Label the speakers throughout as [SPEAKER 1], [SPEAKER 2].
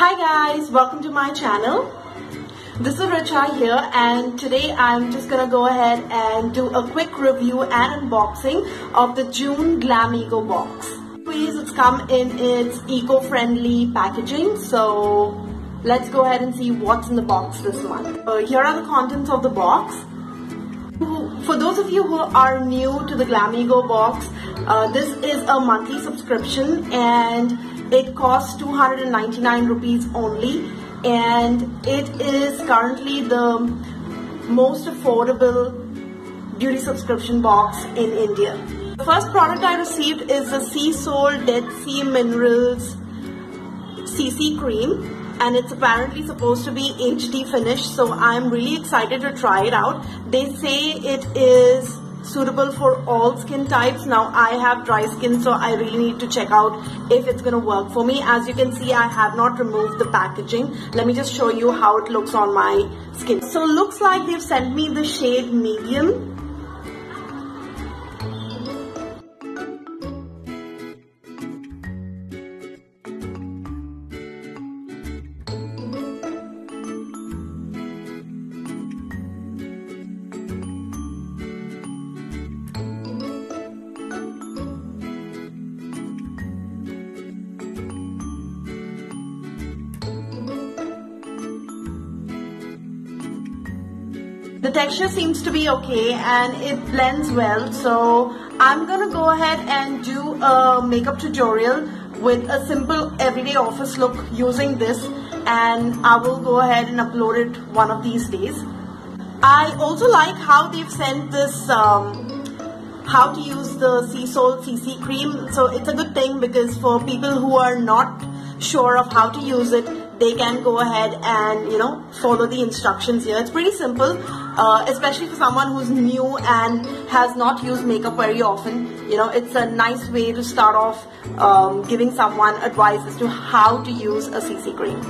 [SPEAKER 1] Hi guys, welcome to my channel. This is Richa here and today I'm just gonna go ahead and do a quick review and unboxing of the June Glamego box. Please, it's come in its eco-friendly packaging so let's go ahead and see what's in the box this month. Uh, here are the contents of the box. For those of you who are new to the Glamego box, uh, this is a monthly subscription and it costs 299 rupees only and it is currently the most affordable beauty subscription box in India. The first product I received is the Sea Soul Dead Sea Minerals CC Cream and it's apparently supposed to be HD finish so I'm really excited to try it out. They say it is suitable for all skin types. Now I have dry skin so I really need to check out if it's going to work for me. As you can see I have not removed the packaging. Let me just show you how it looks on my skin. So looks like they've sent me the shade medium The texture seems to be okay and it blends well. So I'm to go ahead and do a makeup tutorial with a simple everyday office look using this and I will go ahead and upload it one of these days. I also like how they've sent this um, how to use the Sea Soul CC cream. So it's a good thing because for people who are not sure of how to use it, they can go ahead and you know follow the instructions here. It's pretty simple, uh, especially for someone who's new and has not used makeup very often. You know, it's a nice way to start off um, giving someone advice as to how to use a CC cream.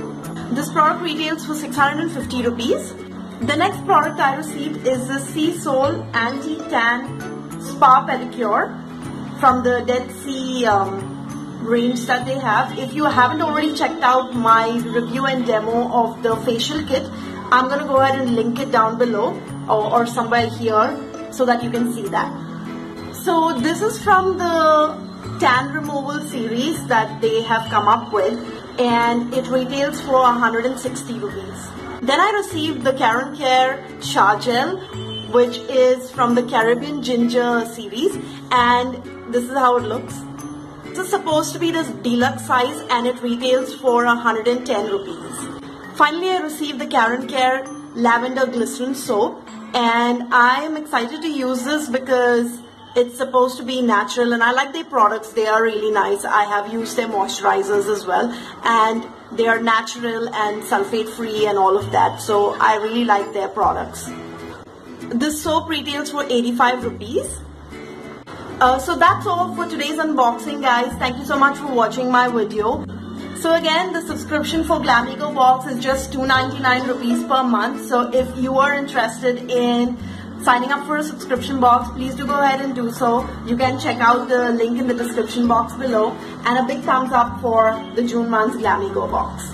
[SPEAKER 1] This product retails for 650 rupees. The next product I received is the Sea Soul Anti-Tan Spa Pedicure from the Dead Sea um, range that they have. If you haven't already checked out my review and demo of the facial kit, I'm going to go ahead and link it down below or, or somewhere here so that you can see that. So this is from the tan removal series that they have come up with and it retails for 160 rupees. Then I received the Karen Care Shea Gel which is from the Caribbean Ginger series and this is how it looks. This is supposed to be this deluxe size and it retails for 110 rupees. Finally, I received the Karen Care Lavender Glycerin Soap and I am excited to use this because it's supposed to be natural and I like their products. They are really nice. I have used their moisturizers as well and they are natural and sulfate free and all of that. So I really like their products. This soap retails for 85 rupees uh, so that's all for today's unboxing guys. Thank you so much for watching my video. So again, the subscription for Glamego box is just 299 rupees per month. So if you are interested in signing up for a subscription box, please do go ahead and do so. You can check out the link in the description box below. And a big thumbs up for the June month's Glamego box.